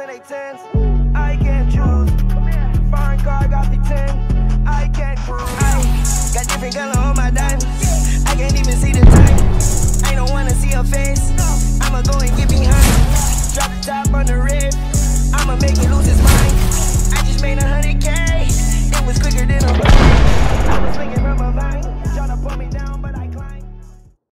and eight tens. I can't choose. Foreign car got the ten. I can't cruise. I got different colors.